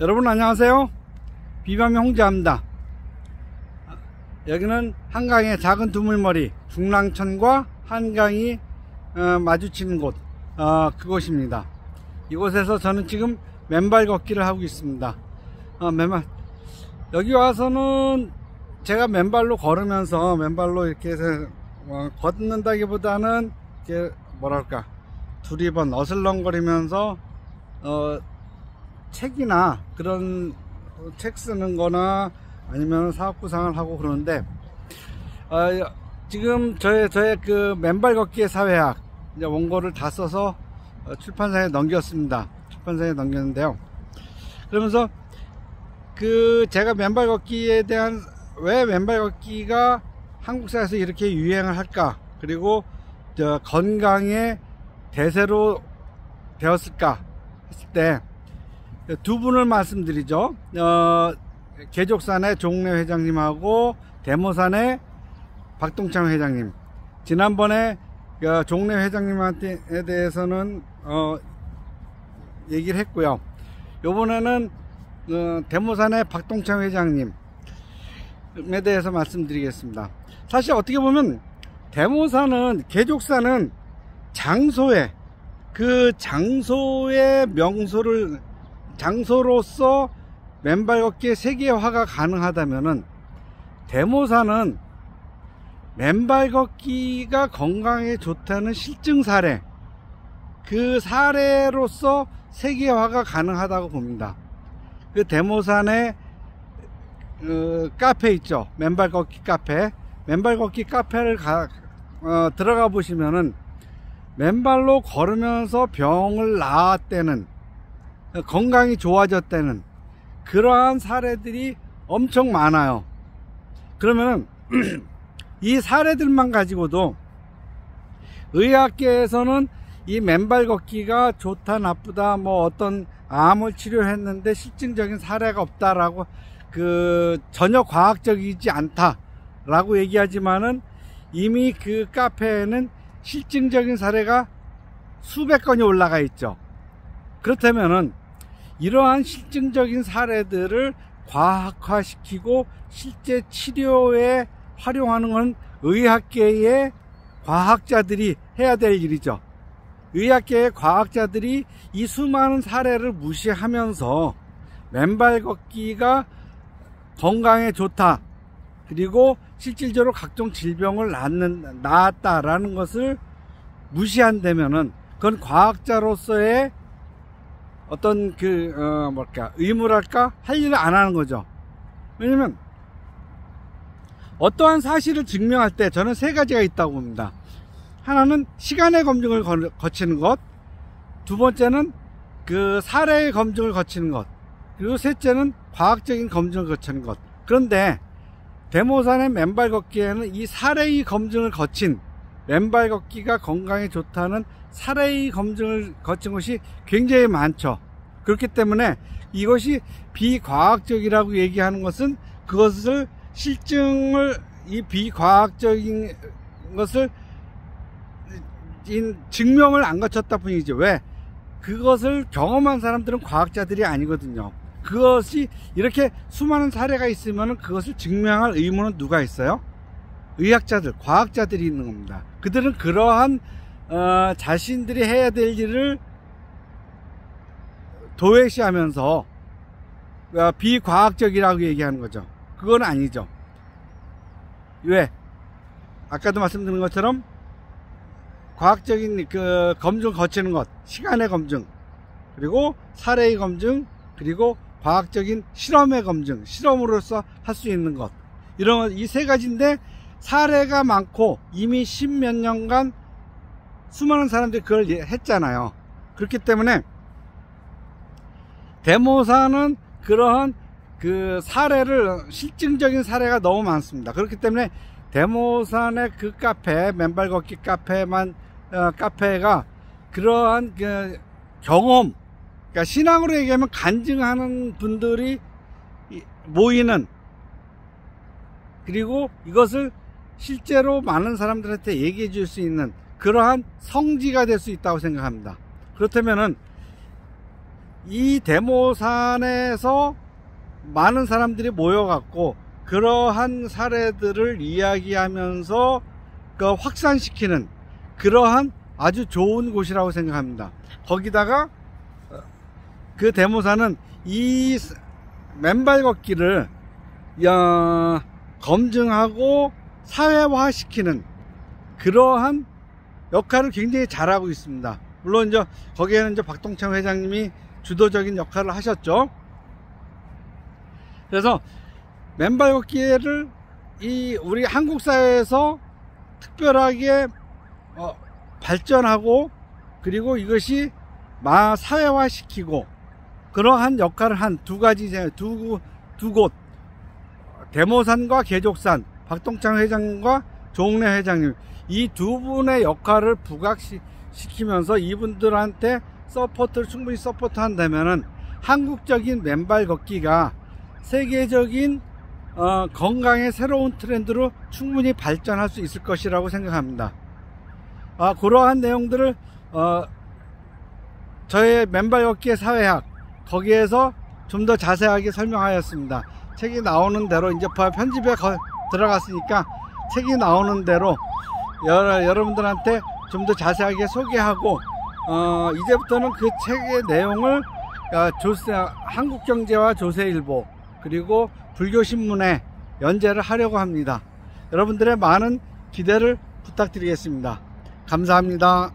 여러분 안녕하세요. 비밤의 홍자입니다. 여기는 한강의 작은 두물머리 중랑천과 한강이 어, 마주치는 곳 어, 그곳입니다. 이곳에서 저는 지금 맨발 걷기를 하고 있습니다. 어, 맨발. 여기 와서는 제가 맨발로 걸으면서 맨발로 이렇게 해서 어, 걷는다기보다는 이렇게 뭐랄까 두리번 어슬렁거리면서 어, 책이나 그런 책 쓰는 거나 아니면 사업 구상을 하고 그러는데 어, 지금 저의 저의 그 맨발 걷기의 사회학 이제 원고를 다 써서 어, 출판사에 넘겼습니다. 출판사에 넘겼는데요. 그러면서 그 제가 맨발 걷기에 대한 왜 맨발 걷기가 한국 사회에서 이렇게 유행을 할까? 그리고 건강의 대세로 되었을까 했을 때 두 분을 말씀드리죠. 어, 개족산의 종래 회장님하고 대모산의 박동창 회장님. 지난번에 그 종래 회장님한테 대해서는 어, 얘기를 했고요. 요번에는 어, 대모산의 박동창 회장님에 대해서 말씀드리겠습니다. 사실 어떻게 보면 대모산은 개족산은 장소에 그 장소의 명소를 장소로서 맨발 걷기 세계화가 가능하다면은 대모사는 맨발 걷기가 건강에 좋다는 실증 사례 그 사례로서 세계화가 가능하다고 봅니다. 그 대모산에 어, 카페 있죠. 맨발 걷기 카페. 맨발 걷기 카페를 가, 어, 들어가 보시면은 맨발로 걸으면서 병을 나았다는 건강이 좋아졌다는 그러한 사례들이 엄청 많아요. 그러면 이 사례들만 가지고도 의학계에서는 이 맨발 걷기가 좋다 나쁘다 뭐 어떤 암을 치료했는데 실증적인 사례가 없다라고 그 전혀 과학적이지 않다라고 얘기하지만은 이미 그 카페에는 실증적인 사례가 수백 건이 올라가 있죠. 그렇다면은 이러한 실증적인 사례들을 과학화시키고 실제 치료에 활용하는 건 의학계의 과학자들이 해야 될 일이죠. 의학계의 과학자들이 이 수많은 사례를 무시하면서 맨발 걷기가 건강에 좋다. 그리고 실질적으로 각종 질병을 낳는, 낳았다라는 것을 무시한다면은 그건 과학자로서의 어떤 그, 어, 뭘까, 의무랄까? 할 일을 안 하는 거죠. 왜냐면, 어떠한 사실을 증명할 때 저는 세 가지가 있다고 봅니다. 하나는 시간의 검증을 거 치는 것, 두 번째는 그 사례의 검증을 거치는 것, 그리고 셋째는 과학적인 검증을 거치는 것. 그런데 대모산의 맨발 걷기에는 이 사례의 검증을 거친 맨발 걷기가 건강에 좋다는 사례의 검증을 거친 것이 굉장히 많죠. 그렇기 때문에 이것이 비과학적이라고 얘기하는 것은 그것을 실증을 이 비과학적인 것을 증명을 안 거쳤다 뿐이죠. 왜? 그것을 경험한 사람들은 과학자들이 아니거든요. 그것이 이렇게 수많은 사례가 있으면 그것을 증명할 의무는 누가 있어요? 의학자들, 과학자들이 있는 겁니다. 그들은 그러한 어, 자신들이 해야 될 일을 도외시하면서 어, 비과학적이라고 얘기하는 거죠. 그건 아니죠. 왜? 아까도 말씀드린 것처럼 과학적인 그 검증을 거치는 것, 시간의 검증, 그리고 사례의 검증, 그리고 과학적인 실험의 검증, 실험으로서 할 수 있는 것. 이런 이 세 가지인데 사례가 많고 이미 십몇 년간 수많은 사람들이 그걸 했잖아요. 그렇기 때문에 데모사는 그러한 그 사례를 실증적인 사례가 너무 많습니다. 그렇기 때문에 데모산의 그 카페 맨발 걷기 카페만 어, 카페가 그러한 그 경험 그러니까 신앙으로 얘기하면 간증하는 분들이 모이는 그리고 이것을 실제로 많은 사람들한테 얘기해 줄 수 있는 그러한 성지가 될 수 있다고 생각합니다. 그렇다면은 이 데모산에서 많은 사람들이 모여갖고 그러한 사례들을 이야기하면서 그 확산시키는 그러한 아주 좋은 곳이라고 생각합니다. 거기다가 그 데모사는 이 맨발 걷기를 야, 검증하고 사회화시키는 그러한 역할을 굉장히 잘하고 있습니다. 물론 이제 거기에는 이제 박동창 회장님이 주도적인 역할을 하셨죠. 그래서 맨발 걷기를 이 우리 한국 사회에서 특별하게 어, 발전하고 그리고 이것이 마 사회화시키고 그러한 역할을 한 두 가지 두두 곳 대모산과 계족산 박동창 회장과 조웅래 회장님 이 두 분의 역할을 부각시키면서 이분들한테 support를 충분히 support 한다면은 한국적인 맨발 걷기가 세계적인 어, 건강의 새로운 트렌드로 충분히 발전할 수 있을 것이라고 생각합니다. 아, 그러한 내용들을 어, 저의 맨발 걷기의 사회학 거기에서 좀 더 자세하게 설명하였습니다. 책이 나오는 대로 이제 편집에 거, 들어갔으니까 책이 나오는 대로 여러, 여러분들한테 좀 더 자세하게 소개하고 어, 이제부터는 그 책의 내용을 어, 조세, 한국경제와 조세일보 그리고 불교신문에 연재를 하려고 합니다. 여러분들의 많은 기대를 부탁드리겠습니다. 감사합니다.